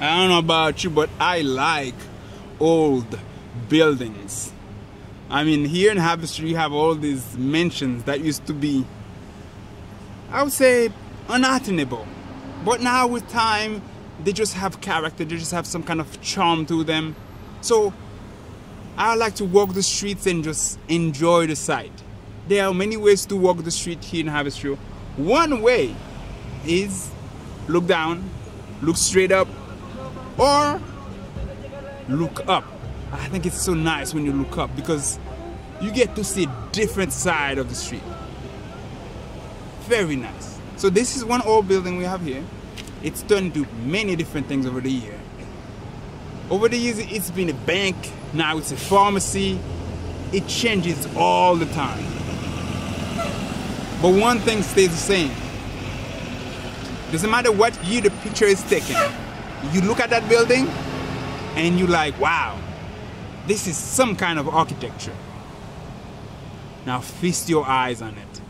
I don't know about you, but I like old buildings. I mean, here in Haverstraw, you have all these mansions that used to be, I would say, unattainable. But now with time, they just have character, they just have some kind of charm to them. So I like to walk the streets and just enjoy the sight. There are many ways to walk the street here in Haverstraw. One way is look down, look straight up, or look up. I think it's so nice when you look up because you get to see different side of the street. Very nice. So this is one old building we have here. It's turned into many different things over the year. Over the years, it's been a bank. Now it's a pharmacy. It changes all the time. But one thing stays the same. Doesn't matter what year the picture is taken. You look at that building and you're like, wow, this is some kind of architecture. Now feast your eyes on it.